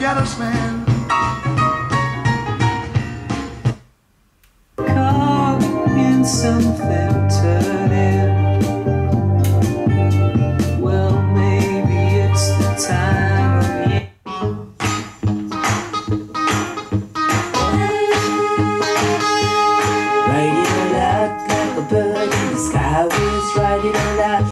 Afghanistan. Caught in some terrible.